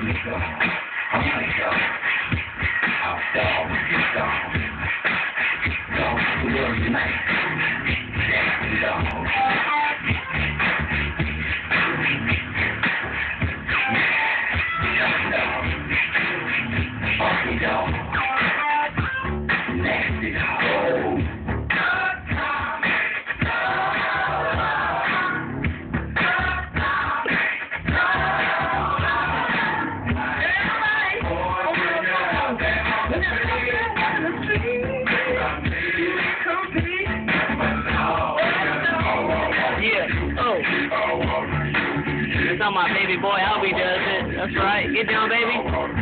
I'm Lisa. How dog, Yeah. It's on my baby boy Albie does it. That's right. Get down, baby.